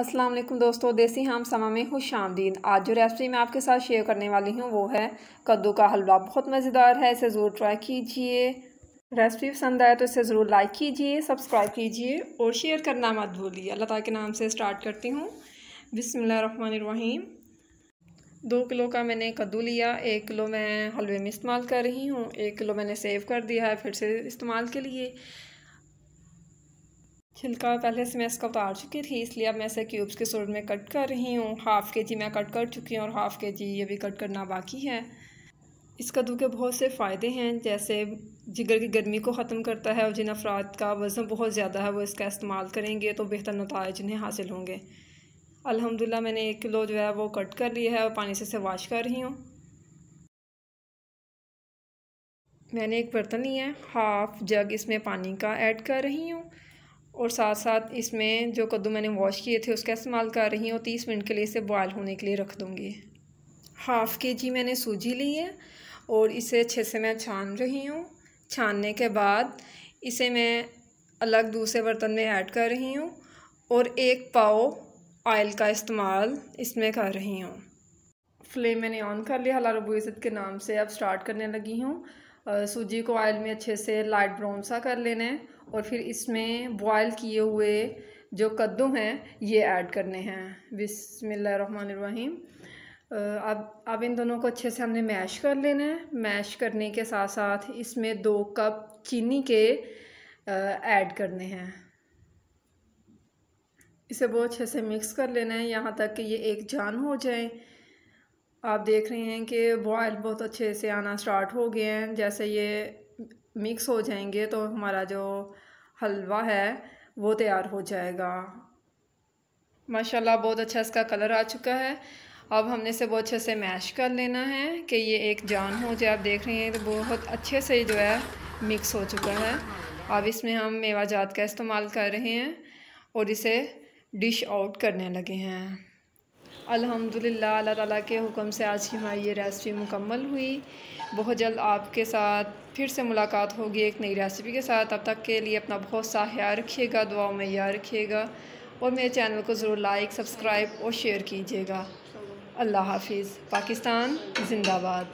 वालेकुम दोस्तों, देसी हम समा में खुश आमदीन आज जो रेसिपी मैं आपके साथ शेयर करने वाली हूँ, वो है कद्दू का हलवा। बहुत मज़ेदार है, इसे ज़रूर ट्राई कीजिए। रेसिपी पसंद आए तो इसे ज़रूर लाइक कीजिए सब्सक्राइब कीजिए और शेयर करना मत भूलिए। अल्लाह ताला के नाम से स्टार्ट करती हूँ। बिसमीम दो किलो का मैंने कद्दू लिया, एक किलो मैं हलवे में इस्तेमाल कर रही हूँ, एक किलो मैंने सेव कर दिया है फिर से इस्तेमाल के लिए। छिलका पहले से मैं इसका उतार चुकी थी, इसलिए अब मैं इसे क्यूब्स के सूरत में कट कर रही हूँ। हाफ़ के जी मैं कट कर चुकी हूँ और हाफ़ के जी ये भी कट करना बाकी है। इस कद्दू के बहुत से फ़ायदे हैं, जैसे जिगर की गर्मी को ख़त्म करता है और जिन अफराद का वज़न बहुत ज़्यादा है वो इसका इस्तेमाल करेंगे तो बेहतर नतज इन्हें हासिल होंगे। अल्हम्दुलिल्लाह मैंने एक किलो जो है वो कट कर लिया है और पानी से इसे वाश कर रही हूँ। मैंने एक बर्तन लिया है, हाफ़ जग इसमें पानी का ऐड कर रही हूँ। और साथ साथ इसमें जो कद्दू मैंने वॉश किए थे, उसका इस्तेमाल कर रही हूँ, तीस मिनट के लिए इसे बॉयल होने के लिए रख दूँगी। हाफ़ के जी मैंने सूजी ली है और इसे अच्छे से मैं छान रही हूँ। छानने के बाद इसे मैं अलग दूसरे बर्तन में ऐड कर रही हूँ और एक पाव ऑयल का इस्तेमाल इसमें कर रही हूँ। फ्लेम मैंने ऑन कर लिया, हला रबू के नाम से। अब स्टार्ट करने लगी हूँ। सूजी को ऑयल में अच्छे से लाइट ब्राउन सा कर लेना है और फिर इसमें बॉयल किए हुए जो कद्दू हैं, ये ऐड करने हैं। बिसमीम अब अब इन दोनों को अच्छे से हमने मैश कर लेना है। मैश करने के साथ साथ इसमें दो कप चीनी के ऐड करने हैं। इसे बहुत अच्छे से मिक्स कर लेना है। यहाँ तक कि ये एक जान हो जाए। आप देख रहे हैं कि बॉयल बहुत अच्छे से आना स्टार्ट हो गए हैं। जैसे ये मिक्स हो जाएँगे तो हमारा जो हलवा है वो तैयार हो जाएगा। माशाल्लाह, बहुत अच्छा इसका कलर आ चुका है। अब हमने इसे बहुत अच्छे से मैश कर लेना है कि ये एक जान हो जाए। आप देख रहे हैं तो बहुत अच्छे से जो है मिक्स हो चुका है। अब इसमें हम मेवा जात का इस्तेमाल कर रहे हैं और इसे डिश आउट करने लगे हैं। अल्हम्दुलिल्लाह, अल्लाह ताला के हुक्म से आज की हमारी ये रेसिपी मुकम्मल हुई। बहुत जल्द आपके साथ फिर से मुलाकात होगी एक नई रेसिपी के साथ। अब तक के लिए अपना बहुत सा ख्याल रखिएगा, दुआओं में याद रखिएगा और मेरे चैनल को ज़रूर लाइक सब्सक्राइब और शेयर कीजिएगा। अल्लाह हाफिज़। पाकिस्तान, जिंदाबाद।